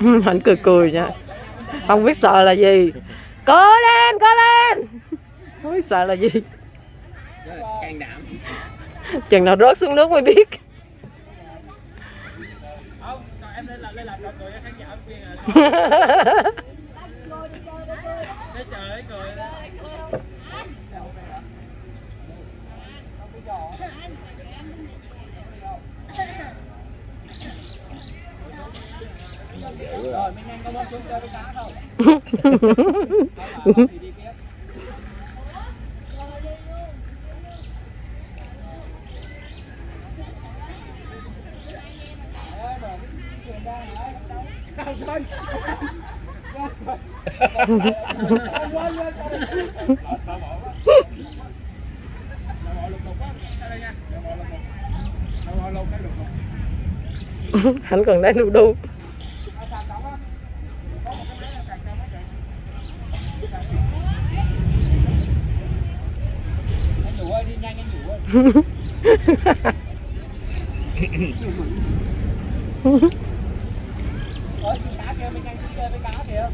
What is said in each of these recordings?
Ừ, hắn cười cười nha Không biết sợ là gì? Cố lên, cố lên. Không biết sợ là gì. Can đảm Chừng nào rớt xuống nước mới biết. em lên làm lên làm cười khán giả khuyên cười rồi mình nhanh có xuống chơi với cá không Hạnh còn đang đu đu. Nhanh anh nhủ ơi Ôi, cá kia mình nhanh xuống chơi với cá kìa.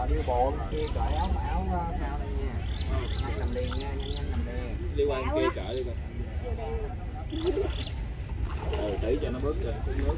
Rồi đi bộ kia cởi áo áo uh, phao đây nha. Nhanh làm liền nha nhanh nhanh làm liền đi qua kia cỡ đi con ừ, để cho nó bớt lên xuống nước